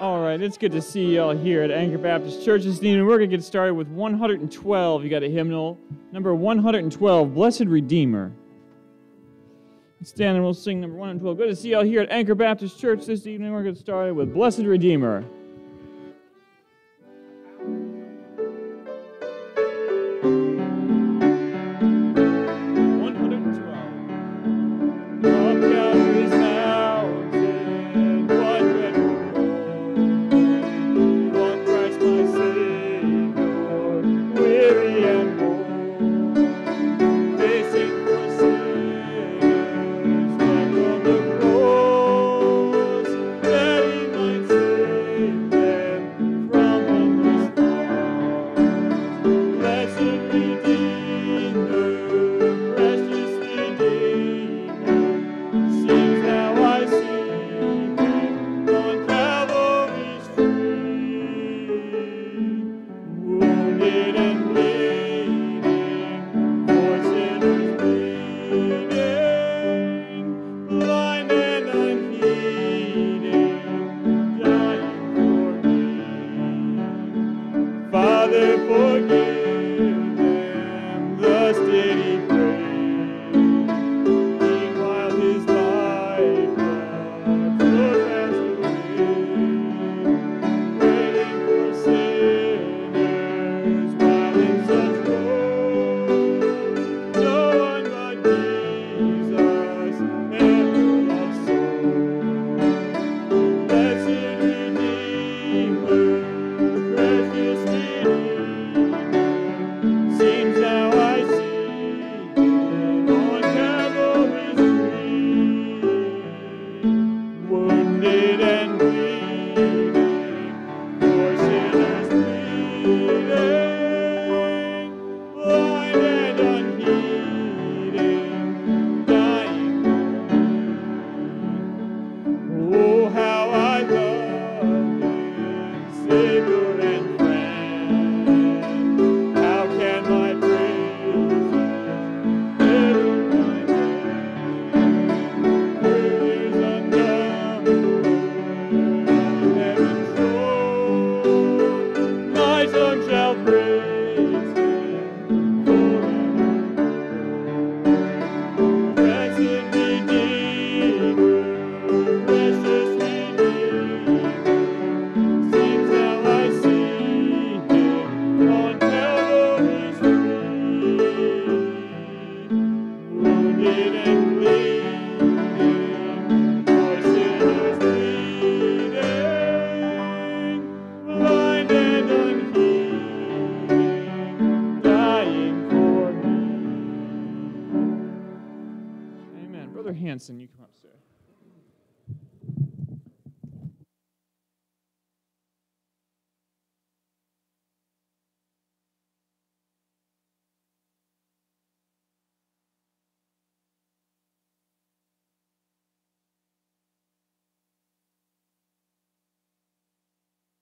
All right, it's good to see y'all here at Anchor Baptist Church this evening. We're going to get started with 112. You got a hymnal, number 112, Blessed Redeemer. Stand and we'll sing number 112. Good to see y'all here at Anchor Baptist Church this evening. We're going to start with Blessed Redeemer.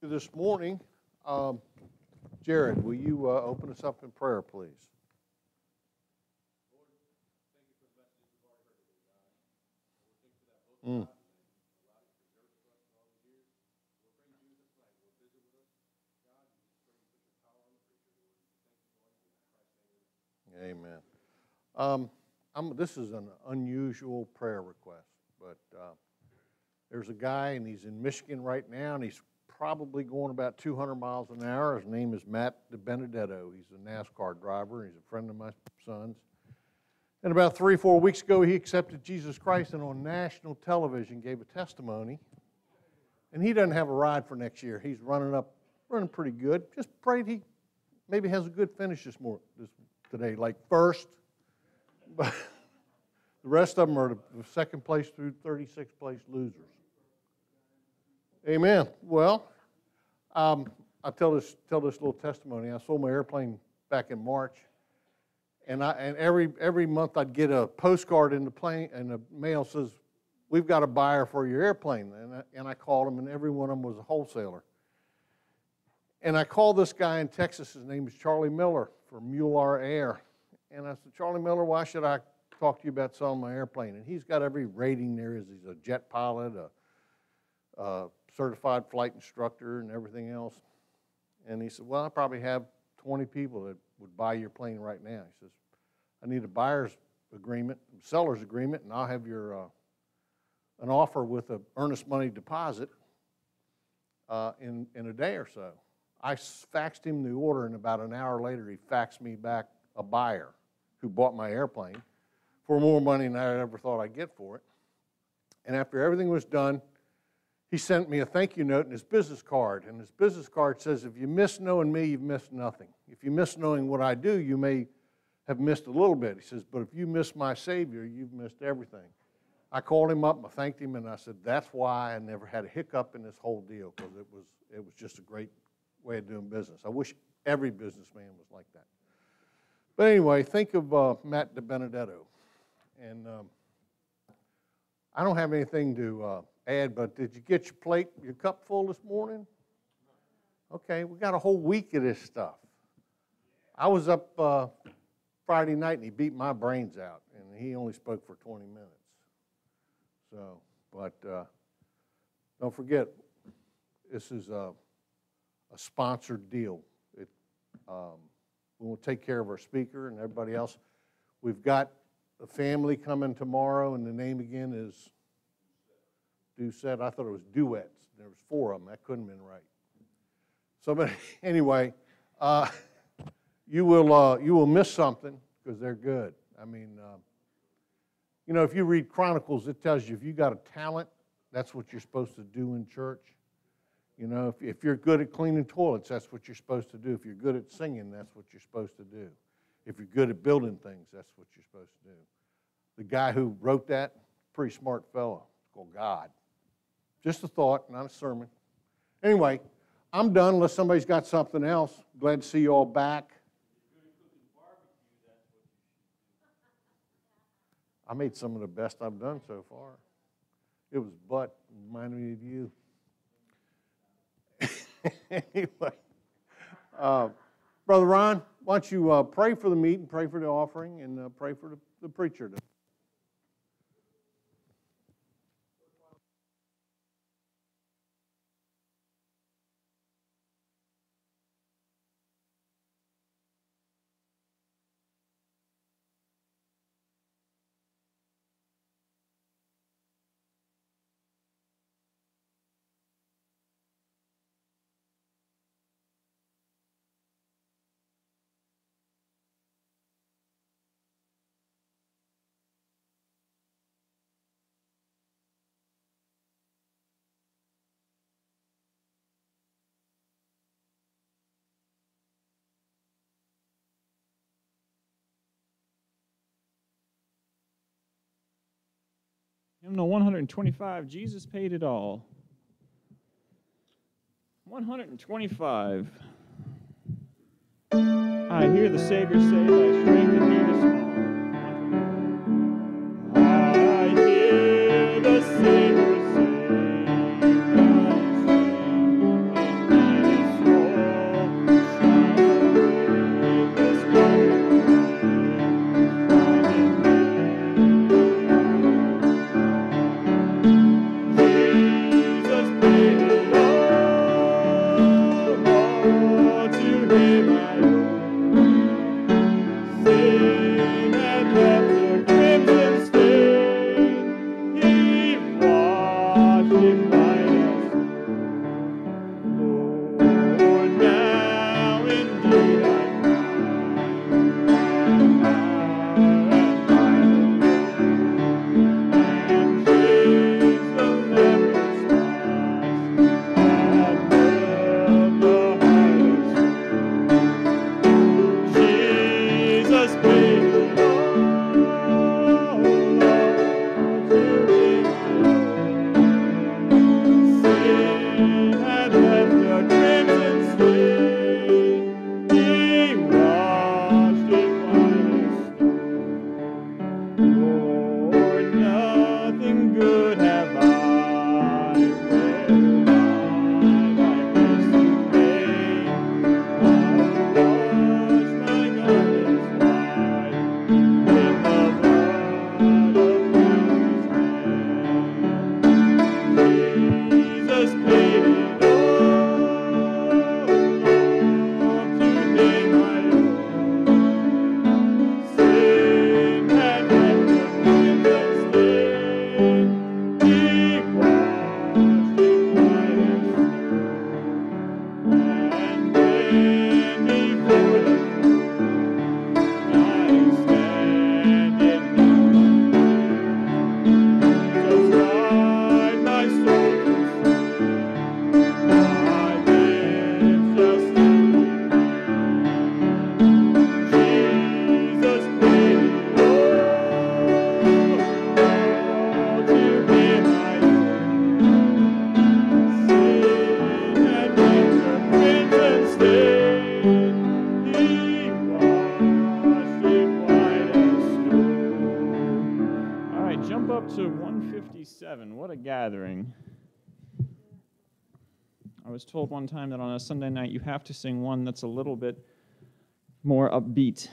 This morning, um, Jared, will you uh, open us up in prayer, please? Mm. Amen. Um, this is an unusual prayer request, but uh, there's a guy, and he's in Michigan right now, and he's probably going about 200 miles an hour. His name is Matt DiBenedetto. He's a NASCAR driver. He's a friend of my son's. And about three, four weeks ago, he accepted Jesus Christ and on national television gave a testimony. And he doesn't have a ride for next year. He's running up, running pretty good. Just prayed he maybe has a good finish this morning, this today, like first. But the rest of them are the second place through 36th place losers. Amen. Well, um, I'll tell this, tell this little testimony. I sold my airplane back in March and I and every every month I'd get a postcard in the plane and the mail says, "We've got a buyer for your airplane." And I, and I called them, and every one of them was a wholesaler. And I called this guy in Texas. His name is Charlie Miller from Mular Air. And I said, Charlie Miller, why should I talk to you about selling my airplane? And he's got every rating there is. He's a jet pilot, a, a certified flight instructor and everything else. And he said, well, I probably have 20 people that would buy your plane right now. He says, I need a buyer's agreement, seller's agreement, and I'll have your, uh, an offer with an earnest money deposit uh, in, in a day or so. I faxed him the order, and about an hour later, he faxed me back a buyer who bought my airplane for more money than I ever thought I'd get for it. And after everything was done, he sent me a thank you note and his business card. And his business card says, If you miss knowing me, you've missed nothing. If you miss knowing what I do, you may have missed a little bit. He says, But if you miss my Savior, you've missed everything. I called him up, I thanked him, and I said, That's why I never had a hiccup in this whole deal, because it was, it was just a great way of doing business. I wish every businessman was like that. But anyway, think of uh, Matt DiBenedetto. And um, I don't have anything to uh, add, but did you get your plate, your cup full this morning? Okay, we got a whole week of this stuff. I was up uh, Friday night and he beat my brains out, and he only spoke for 20 minutes. So, but uh, don't forget, this is a, a sponsored deal. It, um, we will take care of our speaker and everybody else. We've got a family coming tomorrow, and the name again is Doucette. I thought it was Duets. There was four of them. That couldn't have been right. So, but anyway, uh, you will uh, you will miss something because they're good. I mean, uh, you know, if you read Chronicles, it tells you if you got a talent, that's what you're supposed to do in church. You know, if, if you're good at cleaning toilets, that's what you're supposed to do. If you're good at singing, that's what you're supposed to do. If you're good at building things, that's what you're supposed to do. The guy who wrote that, pretty smart fellow. Called God. Just a thought, not a sermon. Anyway, I'm done unless somebody's got something else. Glad to see you all back. I made some of the best I've done so far. It was but reminded me of you. anyway, uh, Brother Ron, why don't you uh, pray for the meeting, pray for the offering, and uh, pray for the, the preacher. Hymnal 125, Jesus paid it all. 125. I hear the Savior say, was told one time that on a Sunday night you have to sing one that's a little bit more upbeat.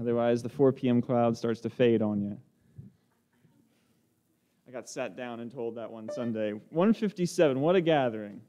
Otherwise, the 4 p.m. cloud starts to fade on you. I got sat down and told that one Sunday. 157, what a gathering.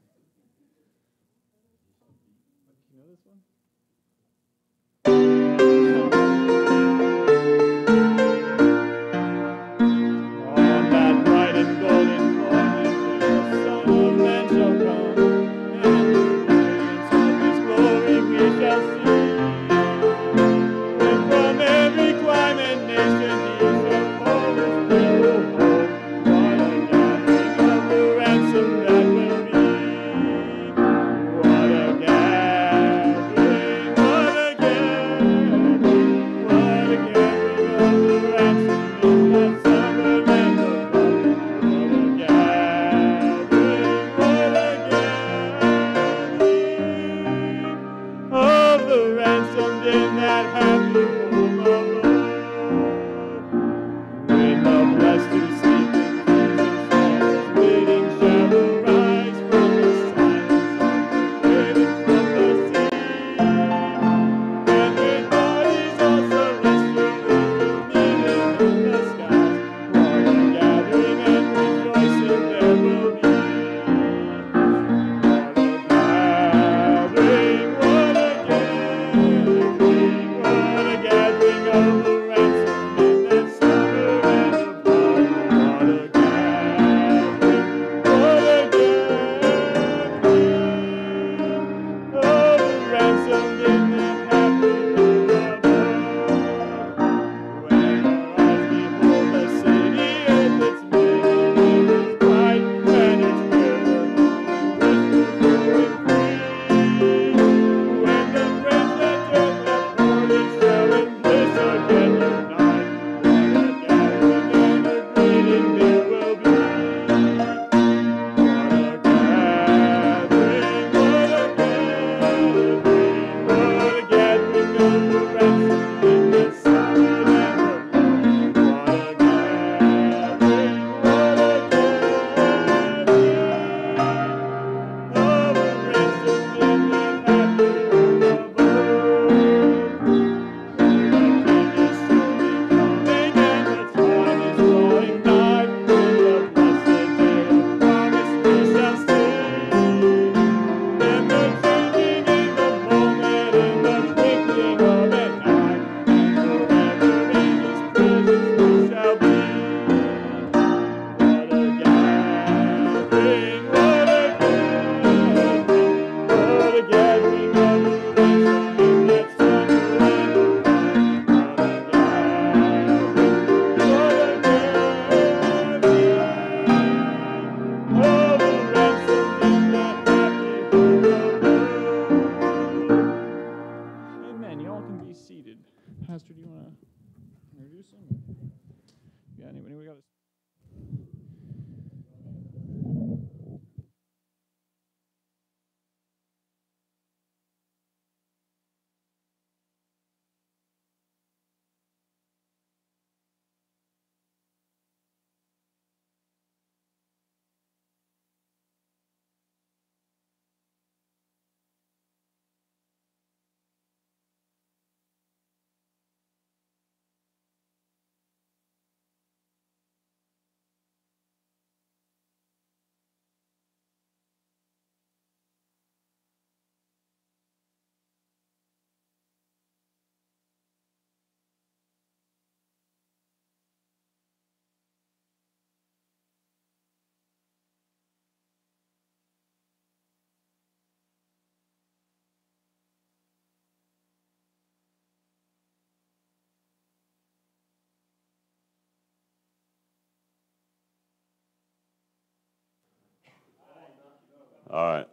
All right.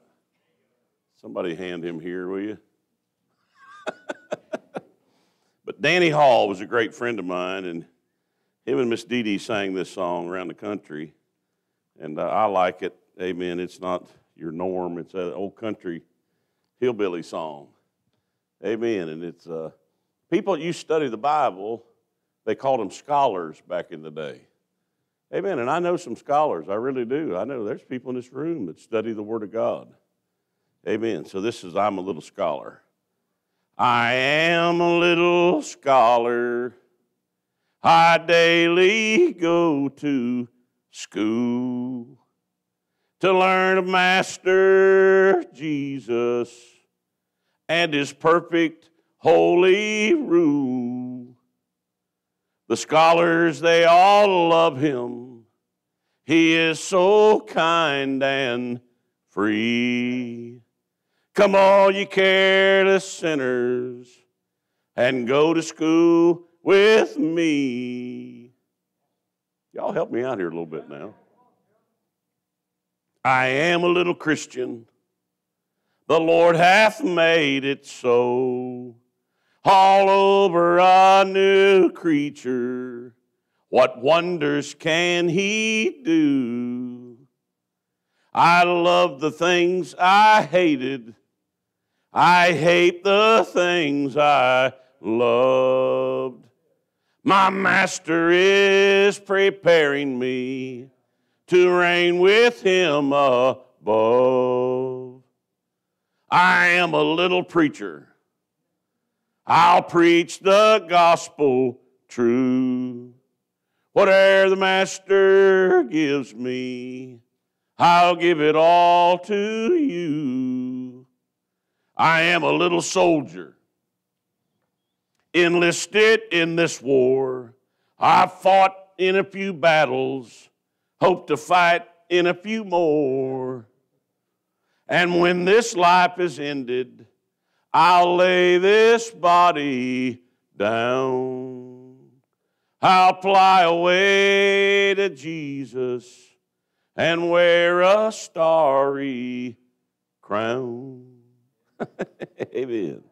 Somebody hand him here, will you? but Danny Hall was a great friend of mine, and him and Miss Dee Dee sang this song around the country, and uh, I like it. Amen. It's not your norm, it's an old country hillbilly song. Amen. And it's uh, people, you study the Bible, they called them scholars back in the day. Amen. And I know some scholars, I really do. I know there's people in this room that study the Word of God. Amen. So this is I'm a little scholar. I am a little scholar. I daily go to school to learn of Master Jesus and his perfect holy rule. The scholars, they all love him. He is so kind and free. Come, all you careless sinners, and go to school with me. Y'all help me out here a little bit now. I am a little Christian. The Lord hath made it so all over a new creature. What wonders can he do? I love the things I hated. I hate the things I loved. My master is preparing me to reign with him above. I am a little preacher I'll preach the gospel true. Whatever the master gives me, I'll give it all to you. I am a little soldier, enlisted in this war. I've fought in a few battles, hope to fight in a few more. And when this life is ended, I'll lay this body down. I'll fly away to Jesus and wear a starry crown. Amen.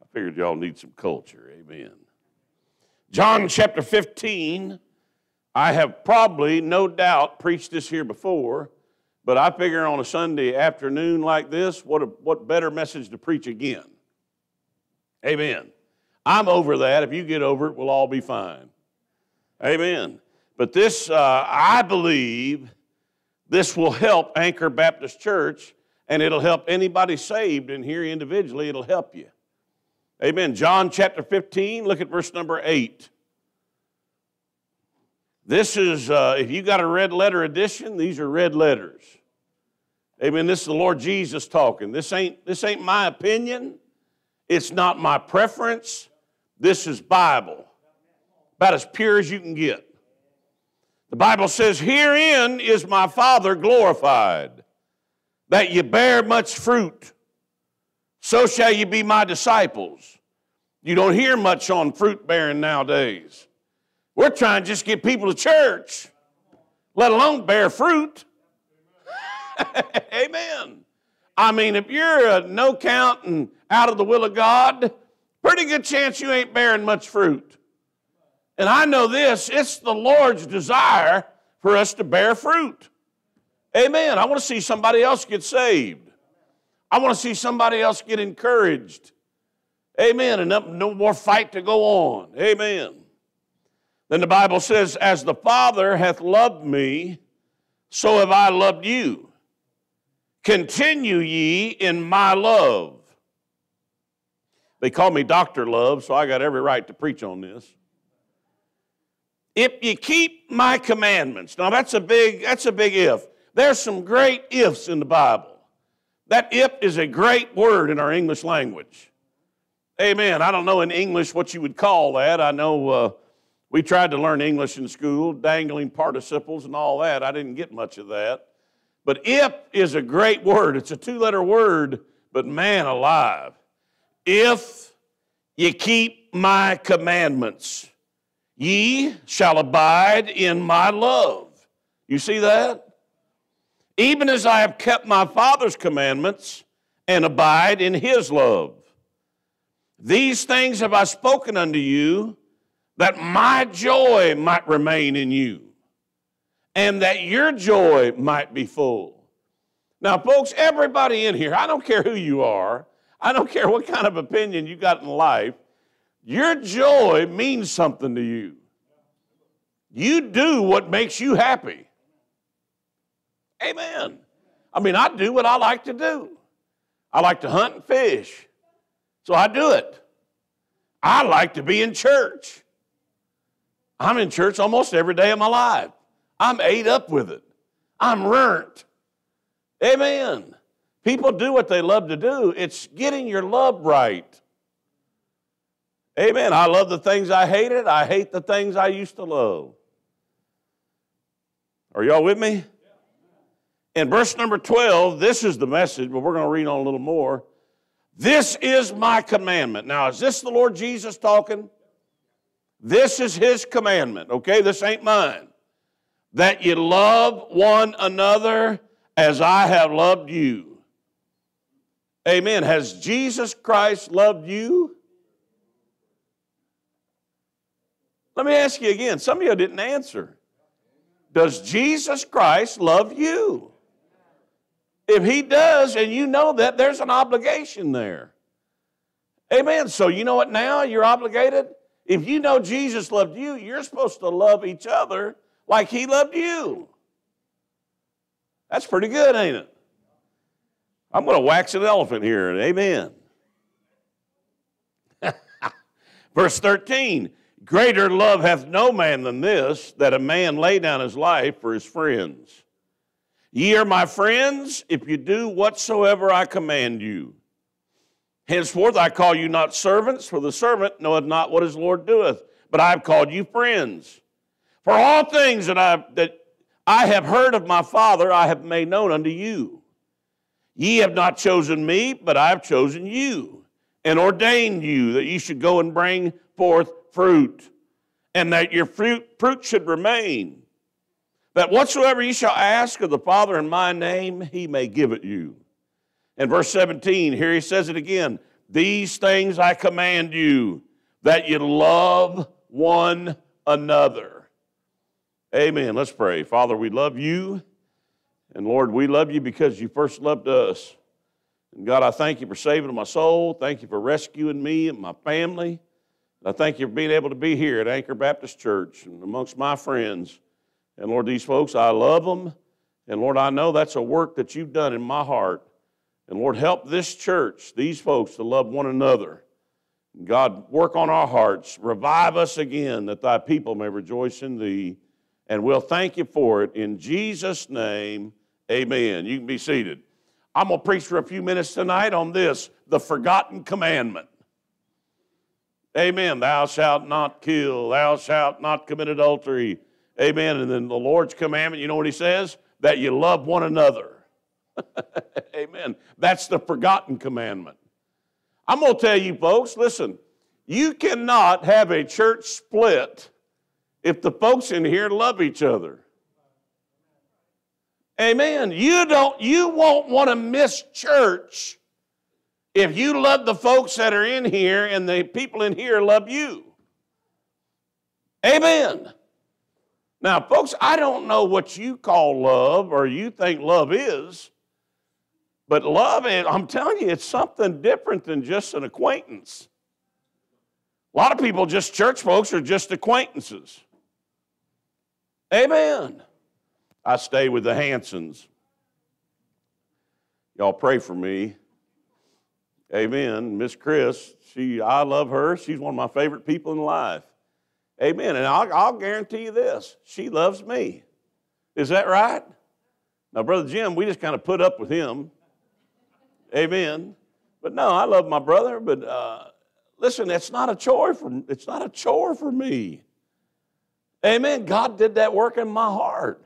I figured y'all need some culture. Amen. John chapter 15. I have probably, no doubt, preached this here before. But I figure on a Sunday afternoon like this, what, a, what better message to preach again? Amen. I'm over that. If you get over it, we'll all be fine. Amen. But this, uh, I believe, this will help Anchor Baptist Church, and it'll help anybody saved in here individually. It'll help you. Amen. John chapter 15, look at verse number 8. This is, uh, if you got a red letter edition, these are red letters. Amen. This is the Lord Jesus talking. This ain't, this ain't my opinion. It's not my preference. This is Bible. About as pure as you can get. The Bible says, Herein is my Father glorified, that ye bear much fruit. So shall ye be my disciples. You don't hear much on fruit bearing nowadays. We're trying to just get people to church, let alone bear fruit. Amen. I mean, if you're a no count and out of the will of God, pretty good chance you ain't bearing much fruit. And I know this it's the Lord's desire for us to bear fruit. Amen. I want to see somebody else get saved. I want to see somebody else get encouraged. Amen. And no more fight to go on. Amen. Then the Bible says, As the Father hath loved me, so have I loved you. Continue ye in my love. They call me Dr. Love, so I got every right to preach on this. If you keep my commandments, now that's a big, that's a big if. There's some great ifs in the Bible. That if is a great word in our English language. Amen. I don't know in English what you would call that. I know uh, we tried to learn English in school, dangling participles and all that. I didn't get much of that. But if is a great word. It's a two letter word, but man alive. If ye keep my commandments, ye shall abide in my love. You see that? Even as I have kept my Father's commandments and abide in his love. These things have I spoken unto you that my joy might remain in you and that your joy might be full. Now, folks, everybody in here, I don't care who you are, I don't care what kind of opinion you got in life, your joy means something to you. You do what makes you happy. Amen. I mean, I do what I like to do. I like to hunt and fish, so I do it. I like to be in church. I'm in church almost every day of my life. I'm ate up with it. I'm burnt. Amen. People do what they love to do. It's getting your love right. Amen. I love the things I hated. I hate the things I used to love. Are y'all with me? In verse number 12, this is the message, but we're going to read on a little more. This is my commandment. Now, is this the Lord Jesus talking? This is his commandment, okay? This ain't mine. That you love one another as I have loved you. Amen. Has Jesus Christ loved you? Let me ask you again. Some of you didn't answer. Does Jesus Christ love you? If he does, and you know that, there's an obligation there. Amen. So you know what now? You're obligated. If you know Jesus loved you, you're supposed to love each other like he loved you. That's pretty good, ain't it? I'm going to wax an elephant here. Amen. Verse 13 Greater love hath no man than this, that a man lay down his life for his friends. Ye are my friends if you do whatsoever I command you. Henceforth I call you not servants, for the servant knoweth not what his Lord doeth, but I have called you friends. For all things that I, that I have heard of my Father, I have made known unto you. Ye have not chosen me, but I have chosen you, and ordained you that ye should go and bring forth fruit, and that your fruit, fruit should remain, that whatsoever ye shall ask of the Father in my name, he may give it you. In verse 17, here he says it again These things I command you, that you love one another. Amen. Let's pray. Father, we love you. And Lord, we love you because you first loved us. And God, I thank you for saving my soul. Thank you for rescuing me and my family. I thank you for being able to be here at Anchor Baptist Church and amongst my friends. And Lord, these folks, I love them. And Lord, I know that's a work that you've done in my heart. And Lord, help this church, these folks, to love one another. God, work on our hearts. Revive us again that thy people may rejoice in thee. And we'll thank you for it. In Jesus' name, amen. You can be seated. I'm going to preach for a few minutes tonight on this the forgotten commandment. Amen. Thou shalt not kill. Thou shalt not commit adultery. Amen. And then the Lord's commandment, you know what he says? That you love one another. Amen. That's the forgotten commandment. I'm going to tell you, folks, listen, you cannot have a church split if the folks in here love each other. Amen. You don't you won't want to miss church if you love the folks that are in here and the people in here love you. Amen. Now, folks, I don't know what you call love or you think love is, but love, I'm telling you, it's something different than just an acquaintance. A lot of people, just church folks, are just acquaintances. Amen. I stay with the Hansons. Y'all pray for me. Amen. Miss Chris, she, I love her. She's one of my favorite people in life. Amen. And I'll, I'll guarantee you this she loves me. Is that right? Now, Brother Jim, we just kind of put up with him. Amen. But no, I love my brother, but uh, listen, it's not a chore for it's not a chore for me. Amen. God did that work in my heart.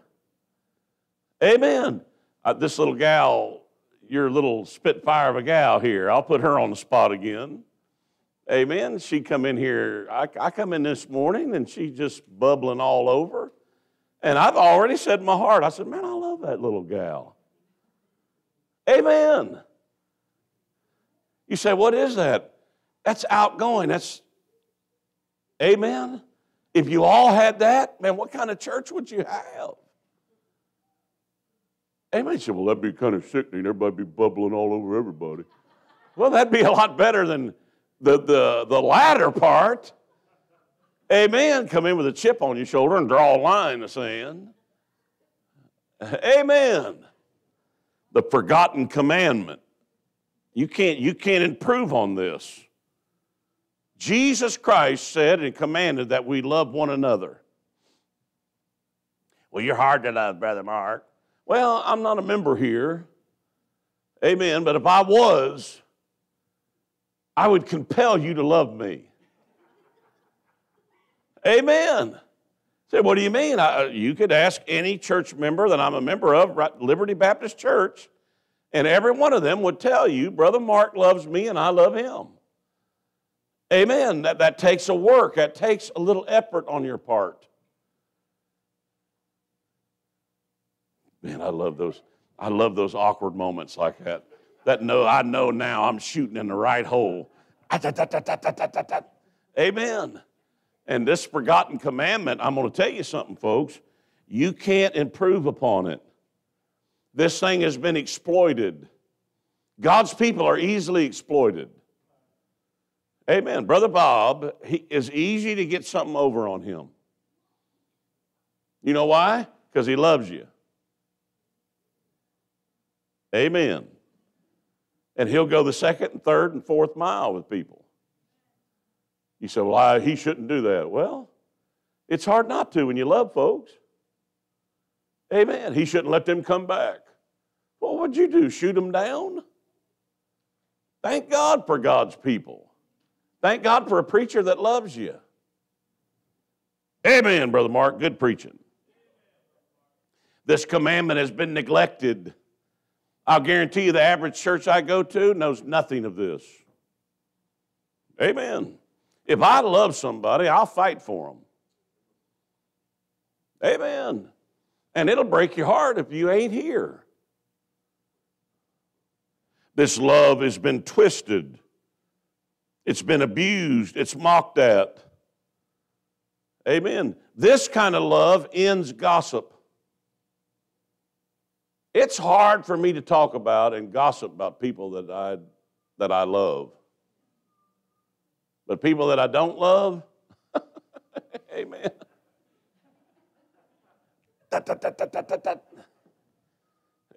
Amen. Uh, this little gal your little spitfire of a gal here. I'll put her on the spot again. Amen. She come in here. I, I come in this morning and she's just bubbling all over. And I've already said in my heart, I said, man, I love that little gal. Amen. You say, what is that? That's outgoing. That's, amen. If you all had that, man, what kind of church would you have? Amen. said, well, that'd be kind of sickening. Everybody be bubbling all over everybody. Well, that'd be a lot better than the, the, the latter part. Amen. Come in with a chip on your shoulder and draw a line in the sand. Amen. The forgotten commandment. You can't, you can't improve on this. Jesus Christ said and commanded that we love one another. Well, you're hard to love, Brother Mark. Well, I'm not a member here. Amen. But if I was, I would compel you to love me. Amen. Say, what do you mean? I, uh, you could ask any church member that I'm a member of, Liberty Baptist Church, and every one of them would tell you, Brother Mark loves me and I love him. Amen. That, that takes a work, that takes a little effort on your part. Man, I love those. I love those awkward moments like that. That no, I know now I'm shooting in the right hole. Amen. And this forgotten commandment, I'm going to tell you something, folks. You can't improve upon it. This thing has been exploited. God's people are easily exploited. Amen. Brother Bob he, is easy to get something over on him. You know why? Because he loves you. Amen. And he'll go the second and third and fourth mile with people. You say, well, I, he shouldn't do that. Well, it's hard not to when you love folks. Amen. He shouldn't let them come back. Well, what'd you do? Shoot them down? Thank God for God's people. Thank God for a preacher that loves you. Amen, Brother Mark. Good preaching. This commandment has been neglected. I'll guarantee you the average church I go to knows nothing of this. Amen. If I love somebody, I'll fight for them. Amen. And it'll break your heart if you ain't here. This love has been twisted it's been abused, it's mocked at. Amen. This kind of love ends gossip. It's hard for me to talk about and gossip about people that I, that I love. But people that I don't love, amen.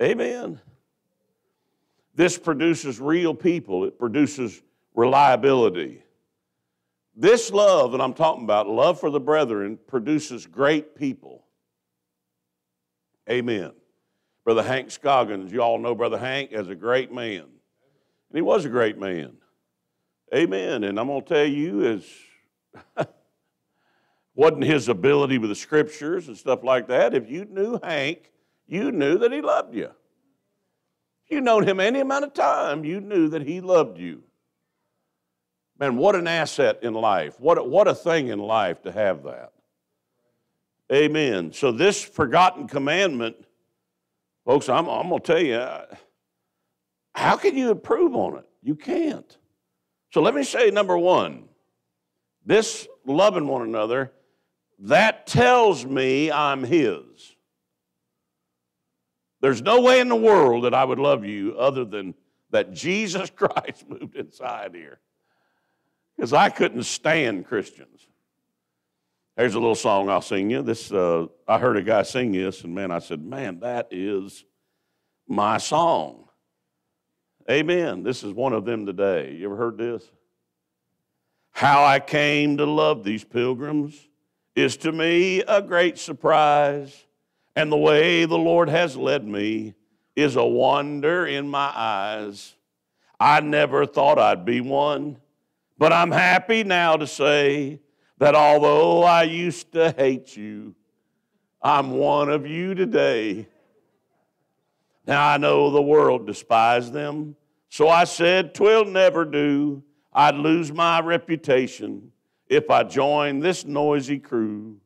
Amen. This produces real people. It produces reliability. This love that I'm talking about, love for the brethren, produces great people. Amen. Brother Hank Scoggins, you all know Brother Hank as a great man. And he was a great man. Amen. And I'm going to tell you, is wasn't his ability with the scriptures and stuff like that. If you knew Hank, you knew that he loved you. If you known him any amount of time, you knew that he loved you. Man, what an asset in life. What a, what a thing in life to have that. Amen. So, this forgotten commandment, folks, I'm, I'm going to tell you, uh, how can you improve on it? You can't. So, let me say number one this loving one another, that tells me I'm His. There's no way in the world that I would love you other than that Jesus Christ moved inside here because I couldn't stand Christians. Here's a little song I'll sing you. This uh, I heard a guy sing this, and man, I said, "Man, that is my song." Amen. This is one of them today. You ever heard this? How I came to love these pilgrims is to me a great surprise, and the way the Lord has led me is a wonder in my eyes. I never thought I'd be one but I'm happy now to say that although I used to hate you, I'm one of you today. Now I know the world despised them, so I said, Twill never do. I'd lose my reputation if I joined this noisy crew.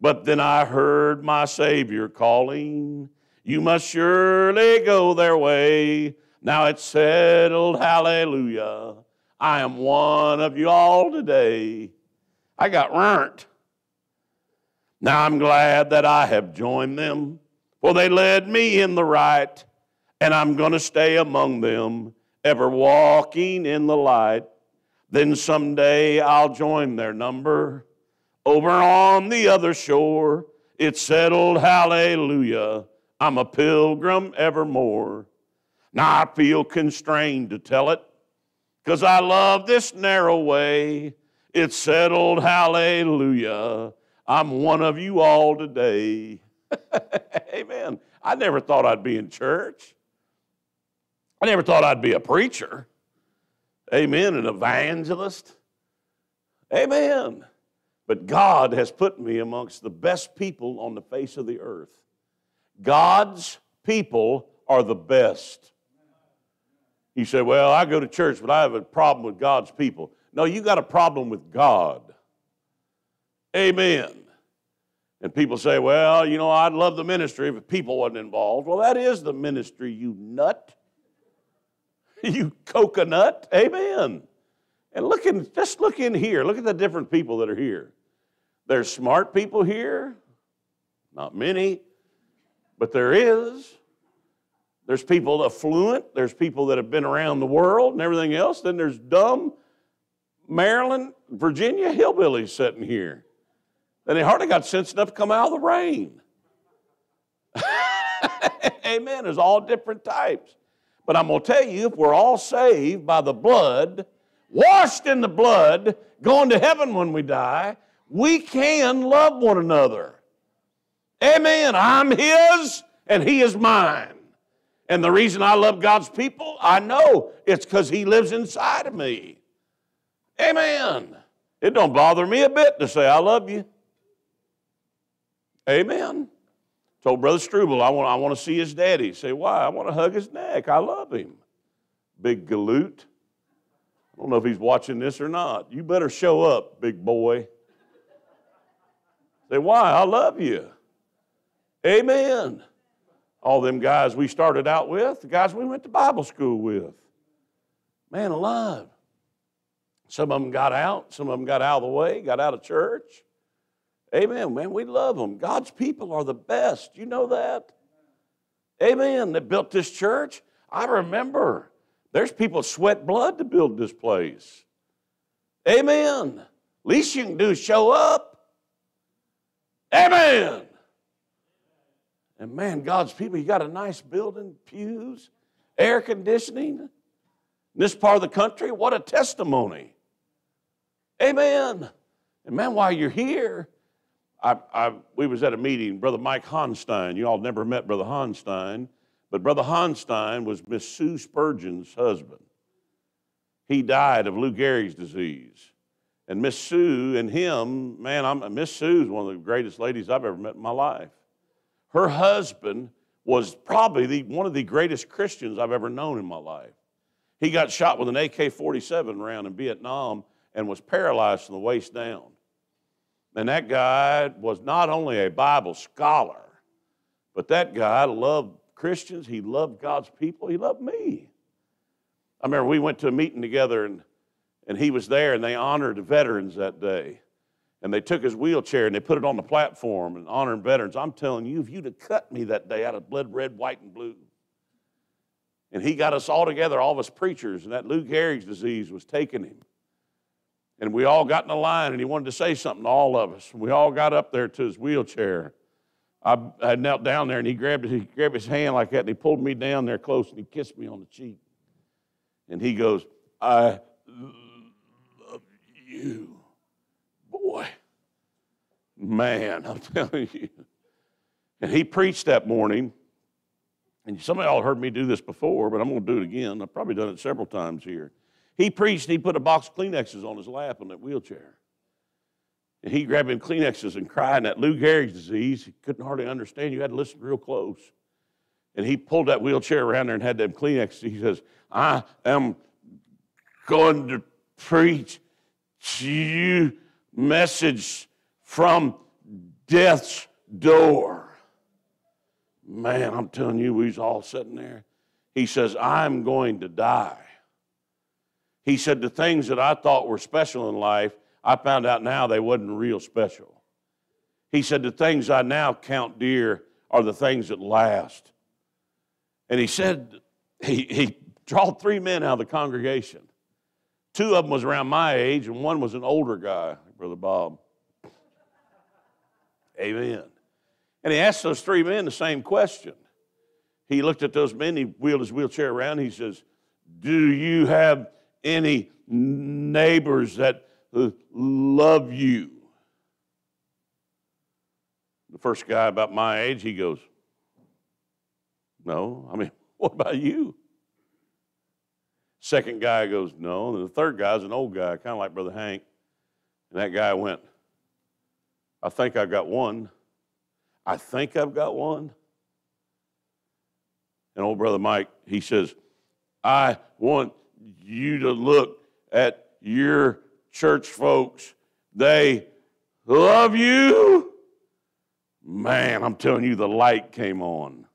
But then I heard my Savior calling, You must surely go their way. Now it's settled, hallelujah. I am one of you all today. I got burnt. Now I'm glad that I have joined them, for they led me in the right, and I'm going to stay among them, ever walking in the light. Then someday I'll join their number. Over on the other shore, it's settled, hallelujah. I'm a pilgrim evermore. Now I feel constrained to tell it, because I love this narrow way. It's settled, hallelujah. I'm one of you all today. Amen. I never thought I'd be in church. I never thought I'd be a preacher. Amen. An evangelist. Amen. But God has put me amongst the best people on the face of the earth. God's people are the best. You say, Well, I go to church, but I have a problem with God's people. No, you got a problem with God. Amen. And people say, Well, you know, I'd love the ministry if people wasn't involved. Well, that is the ministry, you nut. you coconut. Amen. And look in, just look in here. Look at the different people that are here. There's smart people here, not many, but there is. There's people affluent, there's people that have been around the world and everything else. Then there's dumb Maryland, Virginia hillbillies sitting here. And they hardly got sense enough to come out of the rain. Amen. There's all different types. But I'm going to tell you, if we're all saved by the blood, washed in the blood, going to heaven when we die, we can love one another. Amen. I'm His and He is mine. And the reason I love God's people, I know it's because He lives inside of me. Amen. It don't bother me a bit to say I love you. Amen. Told Brother Struble, I want, I want to see his daddy. Say, why? I want to hug his neck. I love him. Big galoot. I don't know if he's watching this or not. You better show up, big boy. Say, why? I love you. Amen. All them guys we started out with, the guys we went to Bible school with. Man alive. Some of them got out, some of them got out of the way, got out of church. Amen, man. We love them. God's people are the best. You know that? Amen. They built this church. I remember there's people sweat blood to build this place. Amen. Least you can do is show up. Amen. And man, God's people, you got a nice building, pews, air conditioning. In this part of the country, what a testimony. Amen. And man, while you're here, I, I, we was at a meeting, Brother Mike Honstein. You all never met Brother Honstein, but Brother Honstein was Miss Sue Spurgeon's husband. He died of Lou Gehrig's disease. And Miss Sue and him, man, I'm, Miss Sue's one of the greatest ladies I've ever met in my life. Her husband was probably the, one of the greatest Christians I've ever known in my life. He got shot with an AK 47 round in Vietnam and was paralyzed from the waist down. And that guy was not only a Bible scholar, but that guy loved Christians. He loved God's people. He loved me. I remember we went to a meeting together and and he was there, and they honored the veterans that day. And they took his wheelchair and they put it on the platform and honoring veterans. I'm telling you, if you'd have cut me that day out of blood red, white, and blue, and he got us all together, all of us preachers, and that Lou Gehrig's disease was taking him. And we all got in a line, and he wanted to say something to all of us. We all got up there to his wheelchair. I, I knelt down there, and he grabbed, he grabbed his hand like that, and he pulled me down there close, and he kissed me on the cheek. And he goes, I love you. Boy, man, I'm telling you. And he preached that morning. And some of y'all heard me do this before, but I'm going to do it again. I've probably done it several times here. He preached, he put a box of Kleenexes on his lap in that wheelchair. And he grabbed him Kleenexes and cried. And that Lou Gehrig's disease, he couldn't hardly understand. You had to listen real close. And he pulled that wheelchair around there and had them Kleenexes. He says, I am going to preach to you message from death's door. Man, I'm telling you, we was all sitting there. He says, I'm going to die. He said, the things that I thought were special in life, I found out now they wasn't real special. He said, the things I now count dear are the things that last. And he said, he, he drawed three men out of the congregation. Two of them was around my age, and one was an older guy, Brother Bob. Amen. And he asked those three men the same question. He looked at those men, he wheeled his wheelchair around, he says, Do you have any neighbors that love you? The first guy about my age, he goes, No. I mean, what about you? Second guy goes, No. And the third guy's an old guy, kind of like Brother Hank. And that guy went, I think I've got one. I think I've got one. And old brother Mike, he says, I want you to look at your church folks. They love you. Man, I'm telling you, the light came on.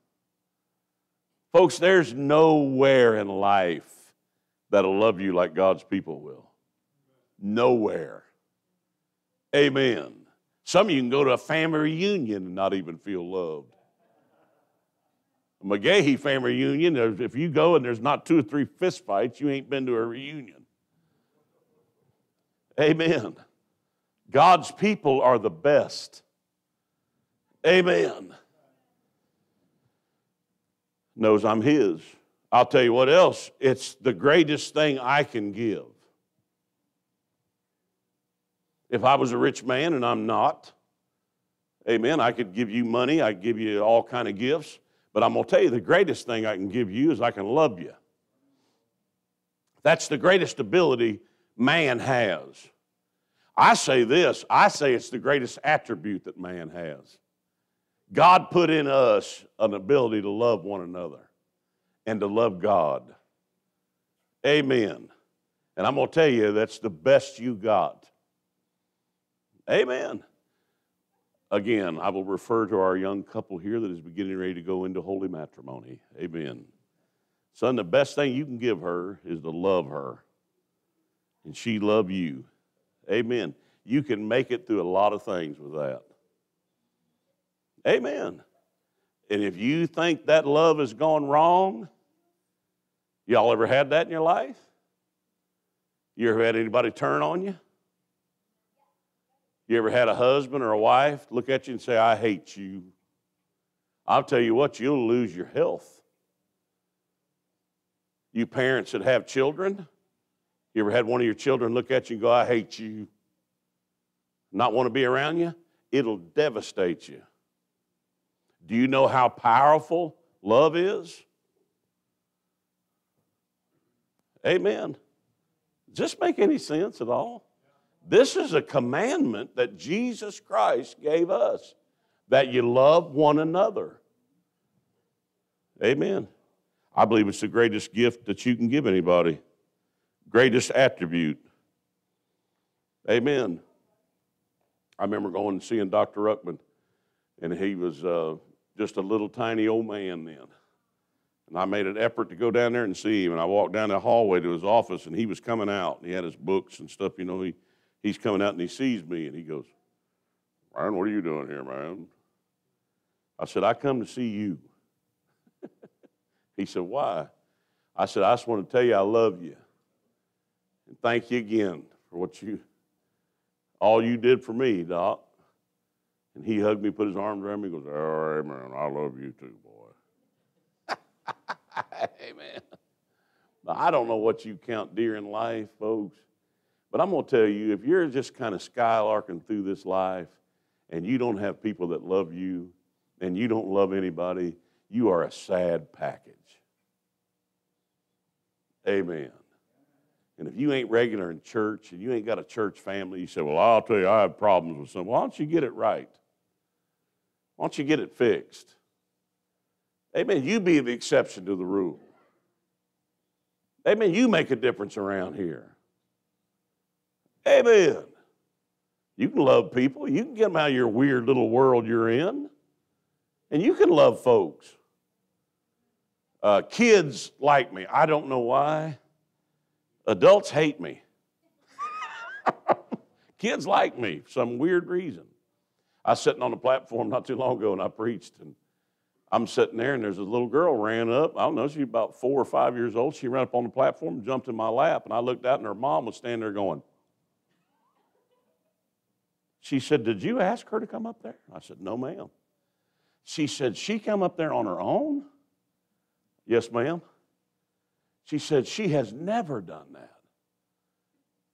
Folks, there's nowhere in life that'll love you like God's people will. Nowhere. Amen. Some of you can go to a family reunion and not even feel loved. McGaughey family reunion, if you go and there's not two or three fistfights, you ain't been to a reunion. Amen. God's people are the best. Amen. Knows I'm His. I'll tell you what else, it's the greatest thing I can give. If I was a rich man and I'm not, amen, I could give you money, I could give you all kind of gifts, but I'm going to tell you the greatest thing I can give you is I can love you. That's the greatest ability man has. I say this, I say it's the greatest attribute that man has. God put in us an ability to love one another and to love God. Amen. And I'm going to tell you, that's the best you got. Amen. Again, I will refer to our young couple here that is beginning ready to go into holy matrimony. Amen. Son, the best thing you can give her is to love her, and she love you. Amen. You can make it through a lot of things with that. Amen. And if you think that love has gone wrong, y'all ever had that in your life? You ever had anybody turn on you? You ever had a husband or a wife look at you and say, I hate you? I'll tell you what, you'll lose your health. You parents that have children, you ever had one of your children look at you and go, I hate you? Not want to be around you? It'll devastate you. Do you know how powerful love is? Amen. Does this make any sense at all? This is a commandment that Jesus Christ gave us that you love one another. Amen. I believe it's the greatest gift that you can give anybody, greatest attribute. Amen. I remember going and seeing Dr. Ruckman, and he was uh, just a little tiny old man then. And I made an effort to go down there and see him. And I walked down the hallway to his office, and he was coming out. And he had his books and stuff. You know, he, he's coming out and he sees me, and he goes, Ryan, what are you doing here, man? I said, I come to see you. he said, Why? I said, I just want to tell you I love you. And thank you again for what you, all you did for me, Doc. And he hugged me, put his arms around me, goes, All right, man, I love you too, boy. Amen. Now, I don't know what you count dear in life, folks, but I'm going to tell you if you're just kind of skylarking through this life and you don't have people that love you and you don't love anybody, you are a sad package. Amen. And if you ain't regular in church and you ain't got a church family, you say, Well, I'll tell you, I have problems with some. Why don't you get it right? Why don't you get it fixed? Amen. You be the exception to the rule. Amen. You make a difference around here. Amen. You can love people. You can get them out of your weird little world you're in. And you can love folks. Uh, kids like me. I don't know why. Adults hate me. kids like me for some weird reason. I was sitting on the platform not too long ago and I preached, and I'm sitting there, and there's a little girl ran up. I don't know, she's about four or five years old. She ran up on the platform jumped in my lap, and I looked out, and her mom was standing there going, She said, Did you ask her to come up there? I said, No, ma'am. She said, She come up there on her own? Yes, ma'am. She said, She has never done that.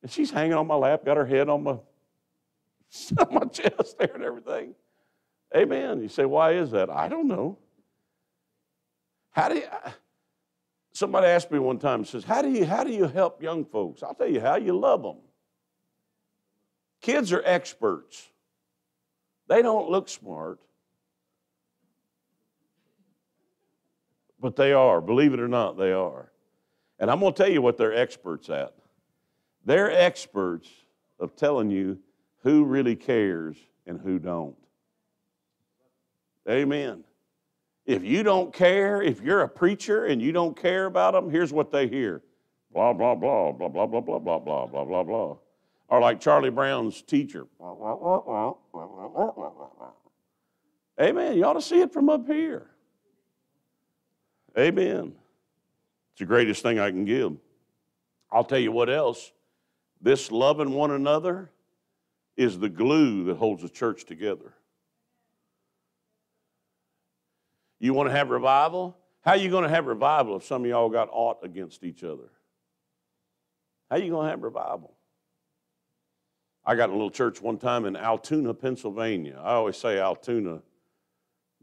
And she's hanging on my lap, got her head on my, on my chest there and everything. Amen. You say, Why is that? I don't know. How do you, somebody asked me one time, says, how do, you, how do you help young folks? I'll tell you how you love them. Kids are experts. They don't look smart, but they are. Believe it or not, they are. And I'm going to tell you what they're experts at. They're experts of telling you who really cares and who don't. Amen. If you don't care, if you're a preacher and you don't care about them, here's what they hear blah, blah, blah, blah, blah, blah, blah, blah, blah, blah, blah, blah. Or like Charlie Brown's teacher. Amen. You ought to see it from up here. Amen. It's the greatest thing I can give. I'll tell you what else. This loving one another is the glue that holds the church together. You want to have revival? How are you going to have revival if some of y'all got aught against each other? How are you going to have revival? I got a little church one time in Altoona, Pennsylvania. I always say Altoona.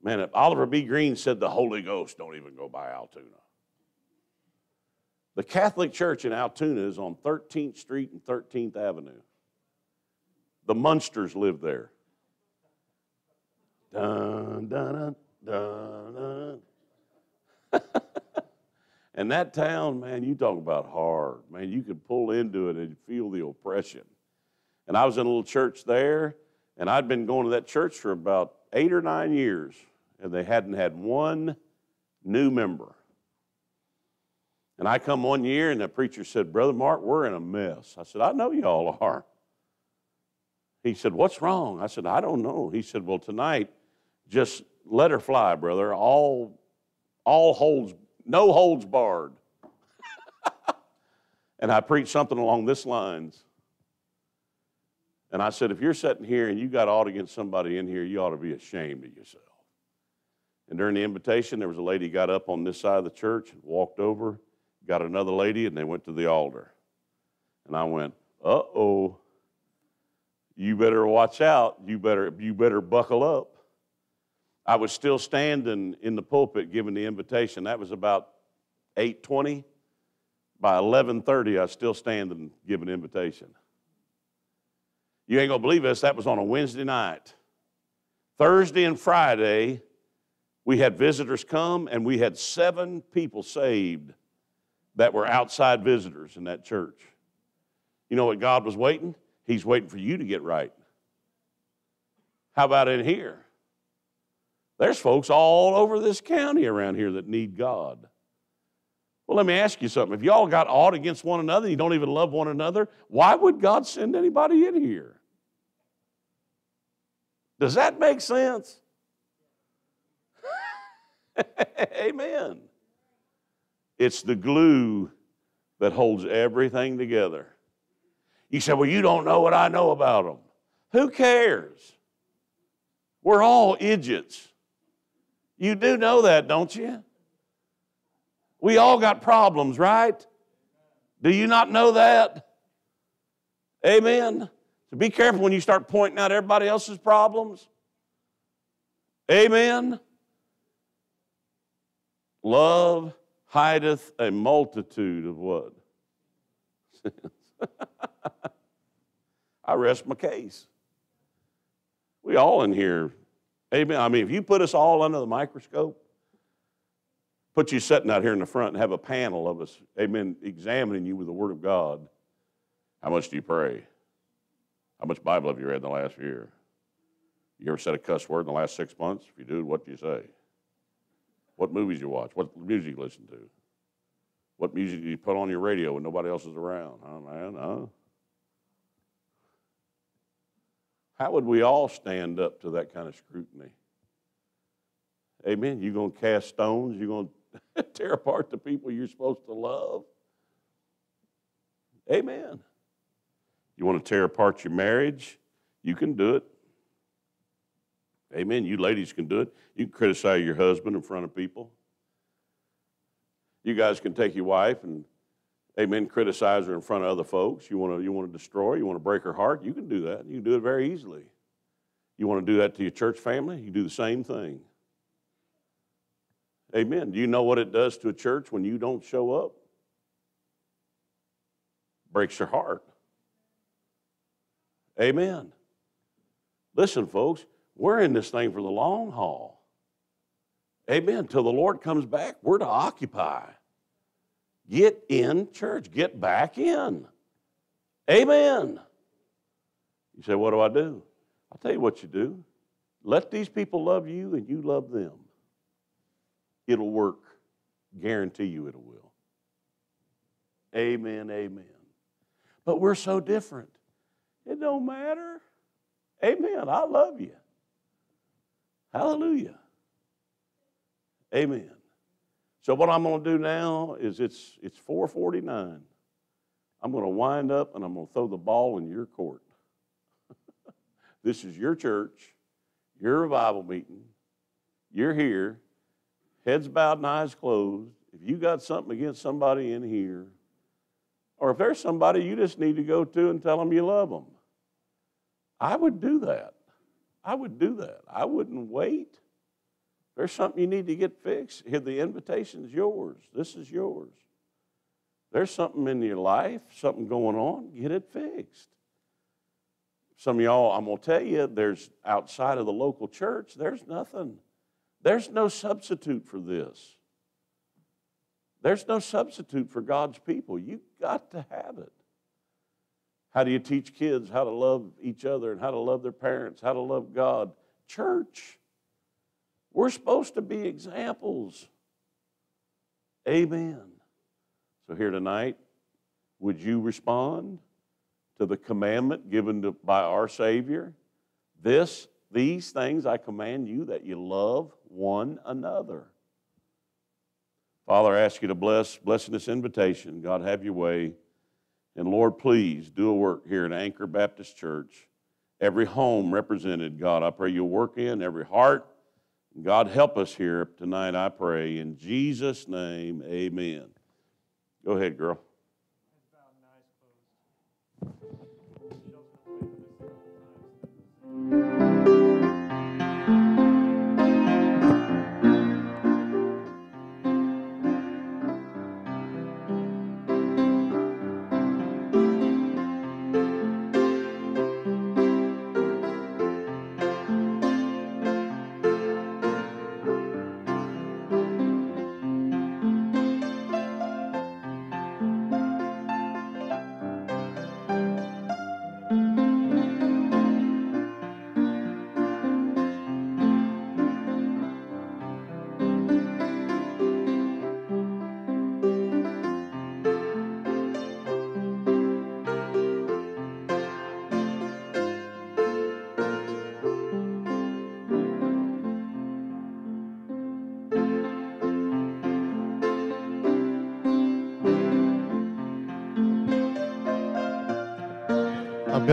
Man, if Oliver B. Greene said the Holy Ghost don't even go by Altoona. The Catholic Church in Altoona is on 13th Street and 13th Avenue. The Munsters live there. Dun, dun. Dun, dun. and that town, man, you talk about hard. Man, you could pull into it and feel the oppression. And I was in a little church there, and I'd been going to that church for about eight or nine years, and they hadn't had one new member. And I come one year, and the preacher said, Brother Mark, we're in a mess. I said, I know y'all are. He said, What's wrong? I said, I don't know. He said, Well, tonight, just let her fly, brother. All, all holds, no holds barred. and I preached something along this lines. And I said, if you're sitting here and you got aught against somebody in here, you ought to be ashamed of yourself. And during the invitation, there was a lady got up on this side of the church and walked over, got another lady, and they went to the altar. And I went, uh oh, you better watch out. You better, you better buckle up. I was still standing in the pulpit giving the invitation. That was about 8:20. By 11:30, I was still standing and giving invitation. You ain't gonna believe this. That was on a Wednesday night. Thursday and Friday, we had visitors come, and we had seven people saved that were outside visitors in that church. You know what God was waiting? He's waiting for you to get right. How about in here? There's folks all over this county around here that need God. Well, let me ask you something. If y'all got aught against one another, you don't even love one another, why would God send anybody in here? Does that make sense? Amen. It's the glue that holds everything together. You say, Well, you don't know what I know about them. Who cares? We're all idiots. You do know that, don't you? We all got problems, right? Do you not know that? Amen. So be careful when you start pointing out everybody else's problems. Amen. Love hideth a multitude of what? I rest my case. We all in here Amen. I mean, if you put us all under the microscope, put you sitting out here in the front and have a panel of us, amen, examining you with the Word of God, how much do you pray? How much Bible have you read in the last year? You ever said a cuss word in the last six months? If you do, what do you say? What movies you watch? What music you listen to? What music do you put on your radio when nobody else is around? Oh, man, huh? How would we all stand up to that kind of scrutiny? Amen. You're going to cast stones. You're going to tear apart the people you're supposed to love. Amen. You want to tear apart your marriage. You can do it. Amen. You ladies can do it. You can criticize your husband in front of people. You guys can take your wife and, amen, criticize her in front of other folks. You want to, you want to destroy, you want to break her heart. You can do that. You can do it very easily. You want to do that to your church family? You do the same thing. Amen. Do you know what it does to a church when you don't show up? Breaks your heart. Amen. Listen, folks, we're in this thing for the long haul. Amen. Till the Lord comes back, we're to occupy. Get in church, get back in. Amen. You say, What do I do? I'll tell you what you do. Let these people love you and you love them. It'll work. Guarantee you it will. Amen, amen. But we're so different. It don't matter. Amen. I love you. Hallelujah. Amen. So what I'm going to do now is it's it's 4:49. I'm going to wind up and I'm going to throw the ball in your court. this is your church, your revival meeting. You're here, heads bowed and eyes closed. If you got something against somebody in here, or if there's somebody you just need to go to and tell them you love them, I would do that. I would do that. I wouldn't wait. There's something you need to get fixed. Here, the invitation's yours. This is yours. There's something in your life, something going on, get it fixed. Some of y'all, I'm going to tell you, there's outside of the local church, there's nothing. There's no substitute for this. There's no substitute for God's people. You've got to have it. How do you teach kids how to love each other and how to love their parents, how to love God? Church. We're supposed to be examples. Amen. So, here tonight, would you respond to the commandment given to, by our Savior? This, these things I command you that you love one another. Father, I ask you to bless, bless this invitation. God, have your way. And Lord, please do a work here at Anchor Baptist Church. Every home represented, God, I pray you'll work in every heart. God, help us here tonight, I pray. In Jesus' name, amen. Go ahead, girl.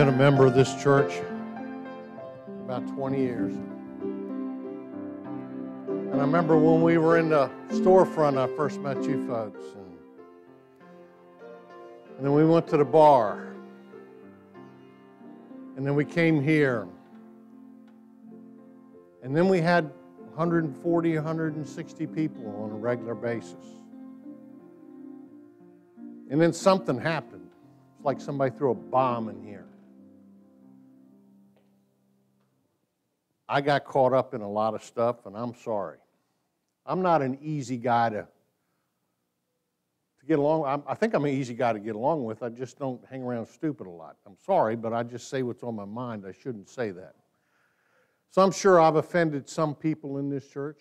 Been a member of this church about 20 years. And I remember when we were in the storefront, I first met you folks. And, and then we went to the bar. And then we came here. And then we had 140, 160 people on a regular basis. And then something happened. It's like somebody threw a bomb in here. I got caught up in a lot of stuff, and I'm sorry. I'm not an easy guy to, to get along with. I think I'm an easy guy to get along with. I just don't hang around stupid a lot. I'm sorry, but I just say what's on my mind. I shouldn't say that. So I'm sure I've offended some people in this church.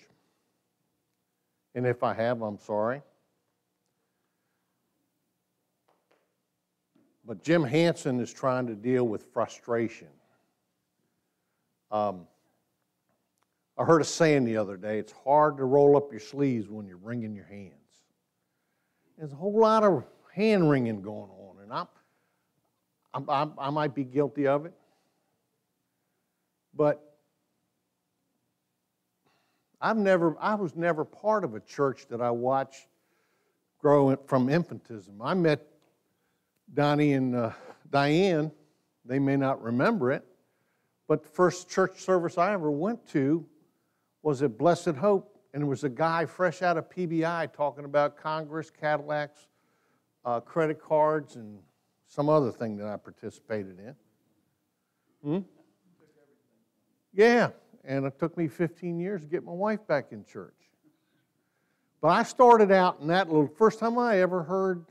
And if I have, I'm sorry. But Jim Hanson is trying to deal with frustration. Um, I heard a saying the other day it's hard to roll up your sleeves when you're wringing your hands. There's a whole lot of hand wringing going on, and I'm, I'm, I'm, i might be guilty of it. But I've never, I was never part of a church that I watched grow from infantism. I met Donnie and uh, Diane. They may not remember it, but the first church service I ever went to was at Blessed Hope, and there was a guy fresh out of PBI talking about Congress, Cadillacs, uh, credit cards, and some other thing that I participated in. Hmm? Yeah, and it took me 15 years to get my wife back in church. But I started out in that little first time I ever heard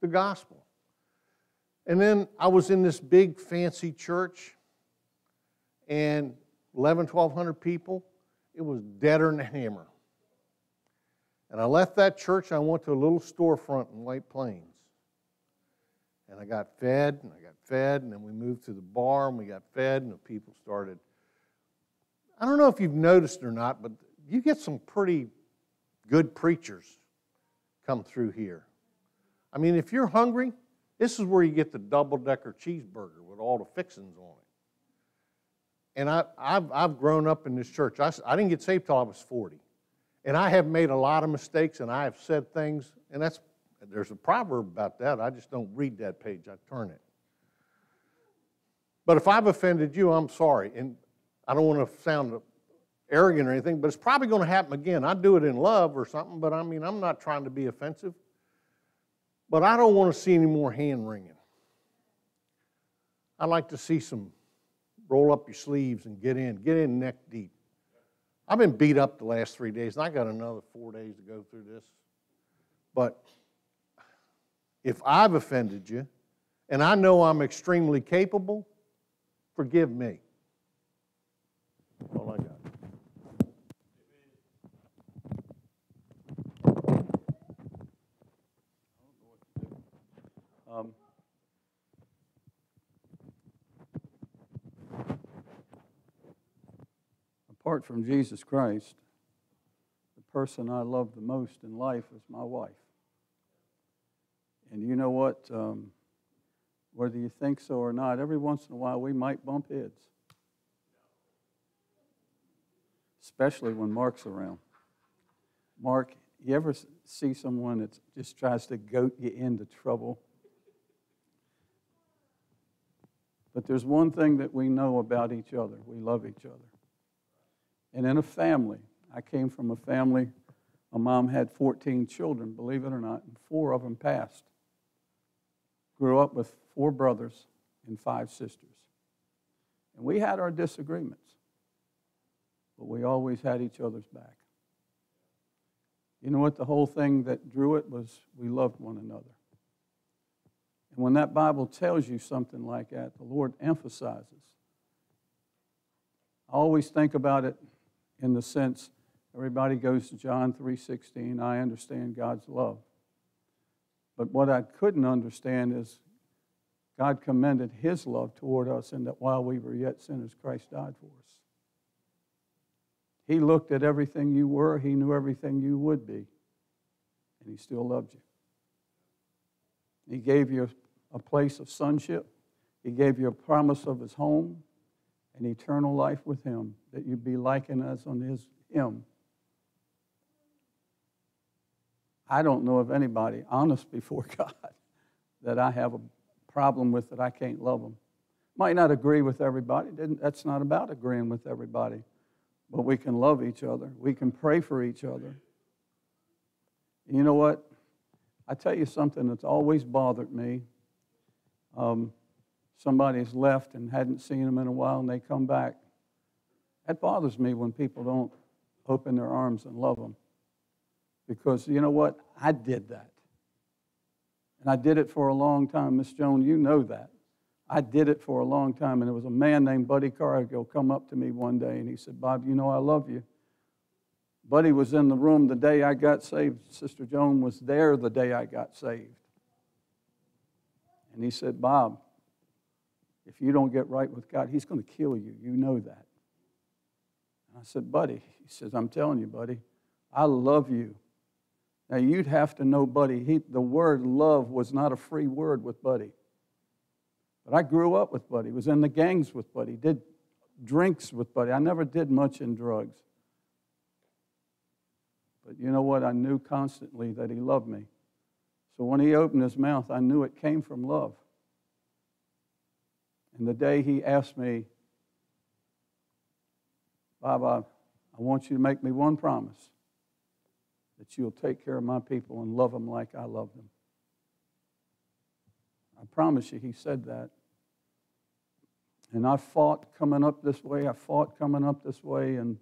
the gospel. And then I was in this big fancy church and 11, 1200 people. It was deader than a hammer. And I left that church. I went to a little storefront in White Plains. And I got fed, and I got fed, and then we moved to the bar, and we got fed, and the people started. I don't know if you've noticed or not, but you get some pretty good preachers come through here. I mean, if you're hungry, this is where you get the double decker cheeseburger with all the fixings on it. And I, have I've grown up in this church. I, I didn't get saved till I was 40. And I have made a lot of mistakes and I have said things, and that's there's a proverb about that. I just don't read that page, I turn it. But if I've offended you, I'm sorry. And I don't want to sound arrogant or anything, but it's probably going to happen again. I do it in love or something, but I mean, I'm not trying to be offensive. But I don't want to see any more hand wringing. I like to see some roll up your sleeves and get in, get in neck deep. I've been beat up the last three days, and I got another four days to go through this. But if I've offended you, and I know I'm extremely capable, forgive me. All I got. Um, apart from Jesus Christ, the person I love the most in life is my wife. And you know what? Um, whether you think so or not, every once in a while we might bump heads. Especially when Mark's around. Mark, you ever see someone that just tries to goat you into trouble? But there's one thing that we know about each other we love each other. And in a family, I came from a family, my mom had 14 children, believe it or not, and four of them passed. Grew up with four brothers and five sisters. And we had our disagreements, but we always had each other's back. You know what? The whole thing that drew it was we loved one another. And when that Bible tells you something like that, the Lord emphasizes. I always think about it in the sense everybody goes to John 3:16, I understand God's love. But what I couldn't understand is God commended his love toward us in that while we were yet sinners, Christ died for us. He looked at everything you were, he knew everything you would be, and he still loved you. He gave you a place of sonship. He gave you a promise of his home and eternal life with him, that you'd be likened us on his him. I don't know of anybody honest before God that I have a problem with that I can't love them. Might not agree with everybody. That's not about agreeing with everybody. But we can love each other. We can pray for each other. You know what? I tell you something that's always bothered me um, somebody's left and hadn't seen them in a while and they come back. That bothers me when people don't open their arms and love them. Because you know what? I did that. And I did it for a long time. Miss Joan, you know that. I did it for a long time. And there was a man named Buddy Cargill come up to me one day and he said, Bob, you know I love you. Buddy was in the room the day I got saved. Sister Joan was there the day I got saved. And he said, Bob, if you don't get right with God, He's going to kill you. You know that. And I said, Buddy, he says, I'm telling you, buddy, I love you. Now, you'd have to know, buddy, he, the word love was not a free word with Buddy. But I grew up with Buddy, was in the gangs with Buddy, did drinks with Buddy. I never did much in drugs. But you know what? I knew constantly that he loved me. So when he opened his mouth, I knew it came from love. And the day he asked me, Bob, I, want you to make me one promise that you'll take care of my people and love them like I love them. I promise you, he said that. And I fought coming up this way, I fought coming up this way, and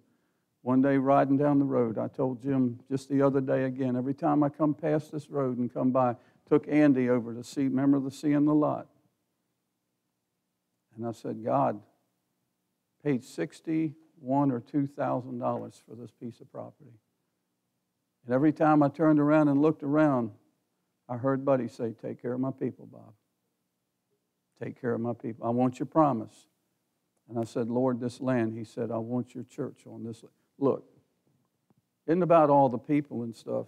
one day riding down the road, I told Jim just the other day again, every time I come past this road and come by, took Andy over to see, remember the seeing the lot. And I said, God, paid sixty-one or two thousand dollars for this piece of property. And every time I turned around and looked around, I heard Buddy say, Take care of my people, Bob. Take care of my people. I want your promise. And I said, Lord, this land, he said, I want your church on this. Look, isn't about all the people and stuff,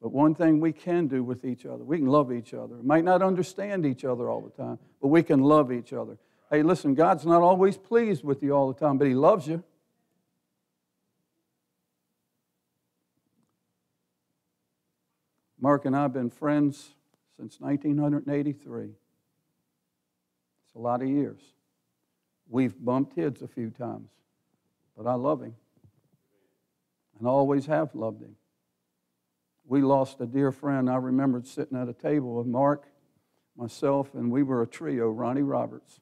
but one thing we can do with each other, we can love each other. We might not understand each other all the time, but we can love each other. Hey, listen, God's not always pleased with you all the time, but He loves you. Mark and I have been friends since 1983. It's a lot of years. We've bumped heads a few times, but I love him and always have loved him. We lost a dear friend. I remembered sitting at a table with Mark, myself, and we were a trio, Ronnie Roberts.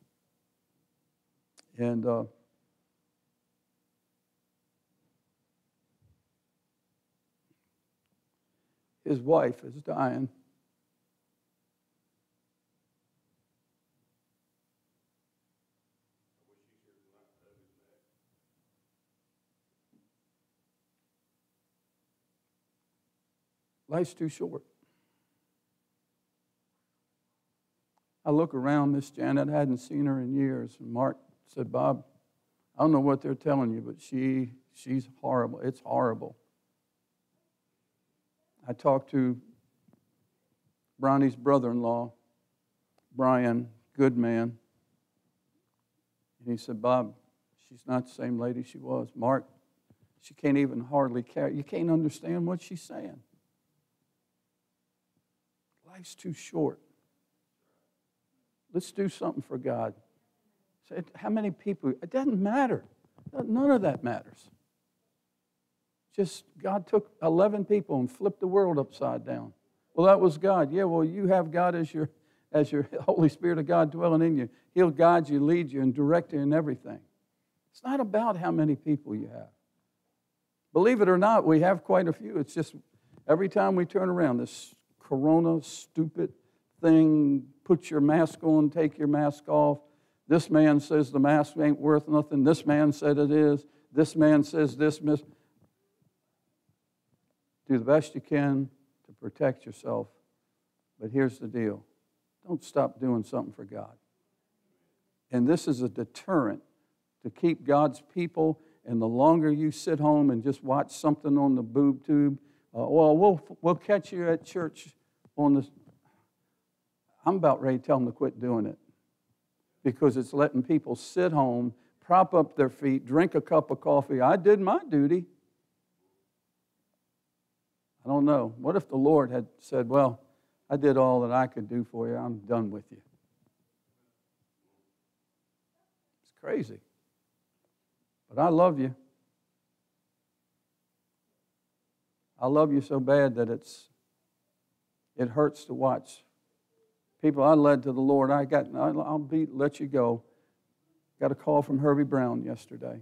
And uh, his wife is dying. Life's too short. I look around, Miss Janet, I hadn't seen her in years, and Mark said, Bob, I don't know what they're telling you, but she, she's horrible. It's horrible. I talked to Bronny's brother in law, Brian, good man. And he said, Bob, she's not the same lady she was. Mark, she can't even hardly carry. You can't understand what she's saying. Life's too short. Let's do something for God. How many people? It doesn't matter. None of that matters. Just God took 11 people and flipped the world upside down. Well, that was God. Yeah, well, you have God as your, as your Holy Spirit of God dwelling in you. He'll guide you, lead you, and direct you in everything. It's not about how many people you have. Believe it or not, we have quite a few. It's just every time we turn around, this corona stupid thing, put your mask on, take your mask off. This man says the mask ain't worth nothing. This man said it is. This man says this. Miss. Do the best you can to protect yourself. But here's the deal don't stop doing something for God. And this is a deterrent to keep God's people. And the longer you sit home and just watch something on the boob tube, uh, well, we'll, we'll catch you at church on the. I'm about ready to tell them to quit doing it because it's letting people sit home, prop up their feet, drink a cup of coffee. I did my duty. I don't know. What if the Lord had said, Well, I did all that I could do for you, I'm done with you? It's crazy. But I love you. I love you so bad that it's it hurts to watch people I led to the Lord. I got, I'll be, let you go. Got a call from Herbie Brown yesterday.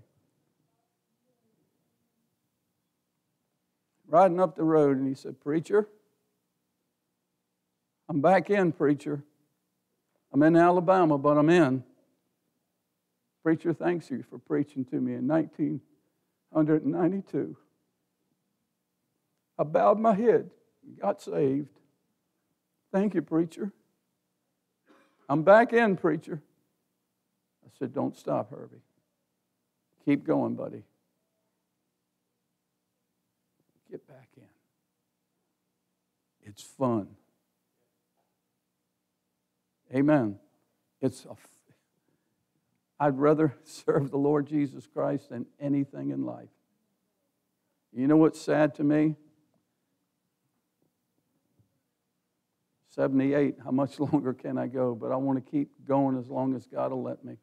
Riding up the road, and he said, Preacher, I'm back in, preacher. I'm in Alabama, but I'm in. Preacher, thanks you for preaching to me in 1992. I bowed my head, got saved. Thank you, preacher. I'm back in, preacher. I said, Don't stop, Herbie. Keep going, buddy. Get back in. It's fun. Amen. It's a, I'd rather serve the Lord Jesus Christ than anything in life. You know what's sad to me? 78, how much longer can I go? But I want to keep going as long as God will let me.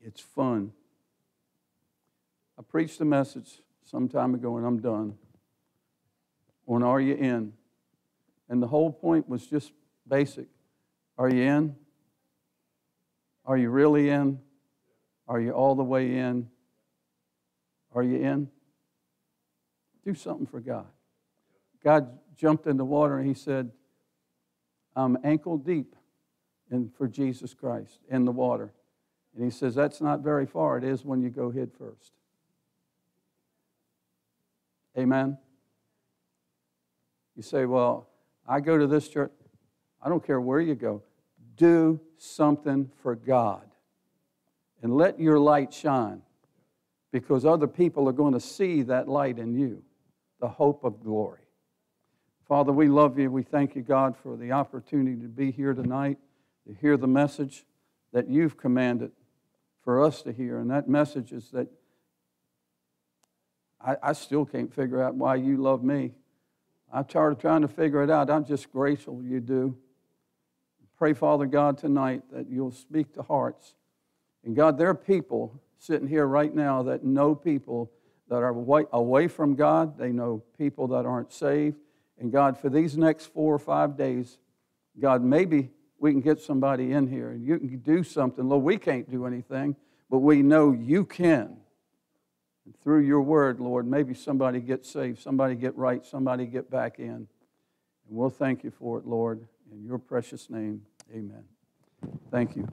It's fun. I preached a message some time ago, and I'm done, on Are You In? And the whole point was just basic Are you in? Are you really in? Are you all the way in? Are you in? Do something for God. God jumped in the water and he said, I'm ankle deep in, for Jesus Christ in the water. And he says, That's not very far. It is when you go head first. Amen. You say, Well, I go to this church. I don't care where you go. Do something for God and let your light shine because other people are going to see that light in you, the hope of glory. Father, we love you. We thank you, God, for the opportunity to be here tonight, to hear the message that you've commanded for us to hear. And that message is that I, I still can't figure out why you love me. I'm tired of trying to figure it out. I'm just grateful you do. Pray, Father God, tonight that you'll speak to hearts. And God, there are people sitting here right now that know people that are away, away from God. They know people that aren't saved. And God, for these next four or five days, God, maybe we can get somebody in here and you can do something. Lord, we can't do anything, but we know you can. And through your word, Lord, maybe somebody gets saved, somebody get right, somebody get back in. And we'll thank you for it, Lord. In your precious name, amen. Thank you.